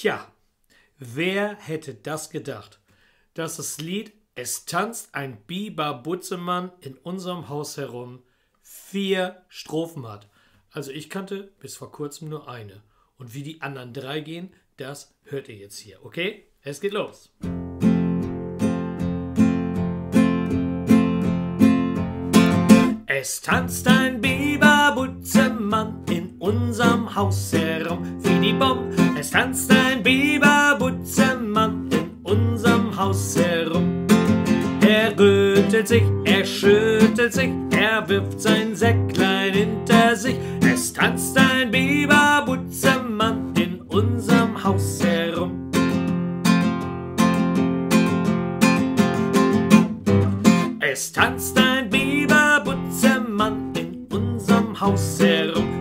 Tja, wer hätte das gedacht, dass das Lied Es tanzt ein Biber Butzemann in unserem Haus herum vier Strophen hat. Also ich kannte bis vor kurzem nur eine. Und wie die anderen drei gehen, das hört ihr jetzt hier, okay? Es geht los. Es tanzt ein Biberbutzemann in unserem Haus herum, wie die Bomb. Es tanzt ein Biberbutzemann in unserem Haus herum. Er rötelt sich, er schüttelt sich, er wirft sein Säcklein hinter sich. Es tanzt ein Biberbutzemann in unserem Haus herum. Es tanzt ein Biberbutzemann in unserem Haus herum,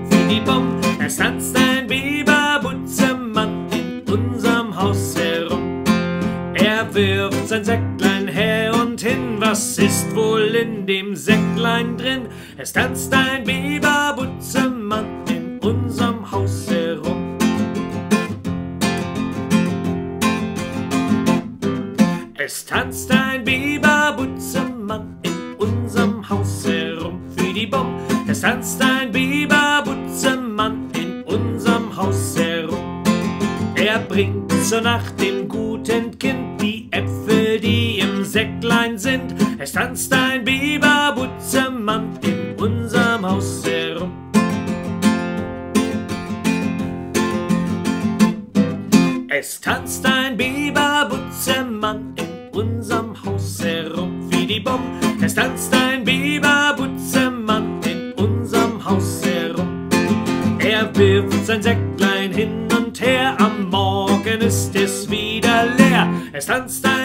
wirft sein Säcklein her und hin, was ist wohl in dem Säcklein drin? Es tanzt ein Biberbutzemann in unserem Haus herum. Es tanzt ein Biberbutzemann in unserem Haus herum, wie die Bomb. Es tanzt ein Biberbutzemann in unserem Haus herum. Er bringt zur Nacht dem guten Kind die Äpfel, die im Säcklein sind. Es tanzt ein Biberbutzemann in unserem Haus herum. Es tanzt ein Biberbutzemann in unserem Haus herum, wie die Bomb. Es tanzt ein Biberbutzemann in unserem Haus herum. Er wirft sein Säcklein hin und her, am Morgen ist es wieder leer. Es tanzt ein